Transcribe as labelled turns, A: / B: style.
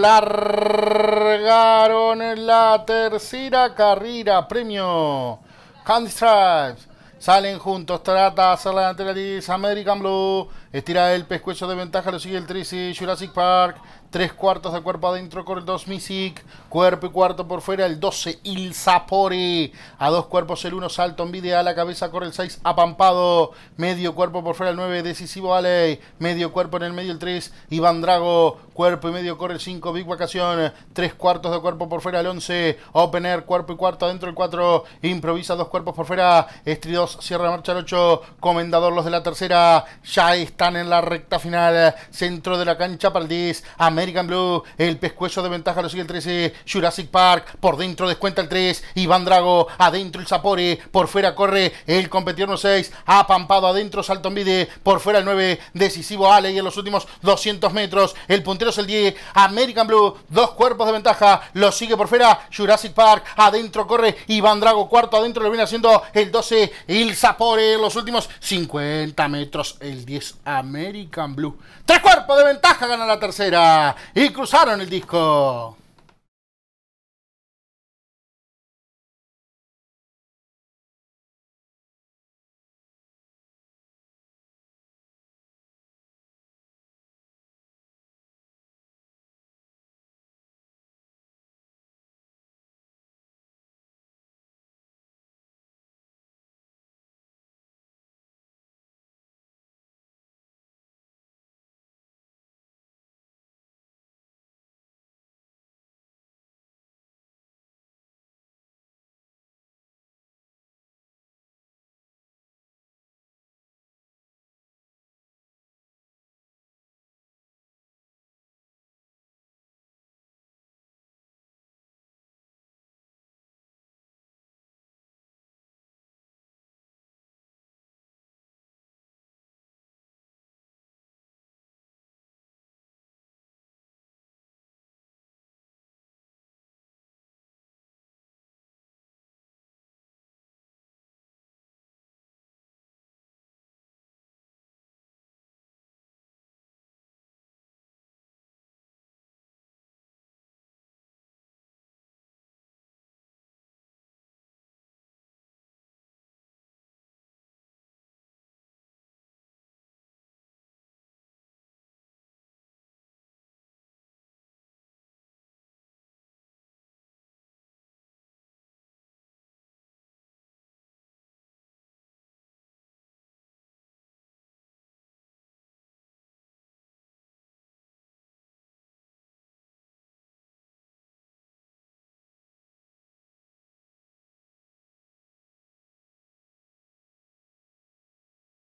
A: Largaron la tercera carrera. Premio Candy Stripes. Salen juntos, trata hacer la American Blue. Estira el pescuezo de ventaja, lo sigue el 13 Jurassic Park. Tres cuartos de cuerpo adentro con el 2 Misic. Cuerpo y cuarto por fuera el 12 Il Sapori. A dos cuerpos el 1 Salto Envidia. A la cabeza corre el 6 Apampado. Medio cuerpo por fuera el 9 Decisivo Ale. Medio cuerpo en el medio el 3 Iván Drago. Cuerpo y medio corre el 5 Big Vacación. Tres cuartos de cuerpo por fuera el 11 Open Air. Cuerpo y cuarto adentro el 4. Improvisa dos cuerpos por fuera. Estri 2 cierra marcha el 8. Comendador los de la tercera. Ya están en la recta final. Centro de la cancha 10. American Blue, el pescuezo de ventaja lo sigue el 13, Jurassic Park, por dentro descuenta el 3, Iván Drago, adentro el Sapore, por fuera corre el competidor 6, apampado adentro Salto Envide, por fuera el 9, decisivo Ale y en los últimos 200 metros, el puntero es el 10, American Blue, dos cuerpos de ventaja, lo sigue por fuera Jurassic Park, adentro corre Iván Drago, cuarto adentro lo viene haciendo el 12, el Sapore en los últimos 50 metros, el 10 American Blue, tres cuerpos de ventaja gana la tercera y cruzaron el disco.